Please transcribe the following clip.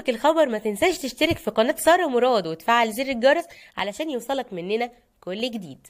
عجبك الخبر ما تنساش تشترك في قناة سارة مراد وتفعل زر الجرس علشان يوصلك مننا كل جديد.